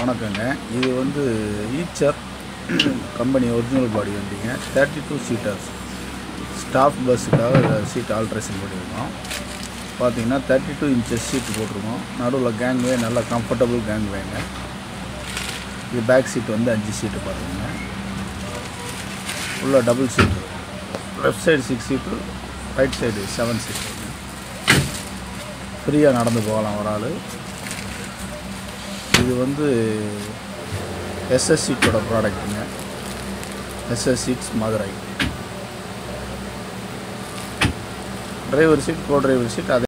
வணக்கங்க. இது வந்து ஈச்சர் கம்பெனி ஒரிஜினல் பாடி வண்டிங்க. தேர்ட்டி டூ சீட்டர்ஸ் ஸ்டாஃப் பஸ்ஸுக்காக சீட் ஆல்ட்ரேஷன் பண்ணியிருக்கோம். பார்த்தீங்கன்னா தேர்ட்டி டூ இன்ச்சஸ் சீட் போட்டிருக்கோம். நடுவில் கேங்வே நல்லா கம்ஃபர்டபுள் கேங்வேங்க இது பேக் சீட் வந்து அஞ்சு சீட்டு பாருங்க. உள்ள double seat left side six seat right side seven seat ஃப்ரீயாக நடந்து போகலாம் ஒரு ஆள். இது வந்து எஸ்எஸ் சீட்டோட ப்ராடக்ட்டுங்க SS seats Madurai driver seat co driver seat அதே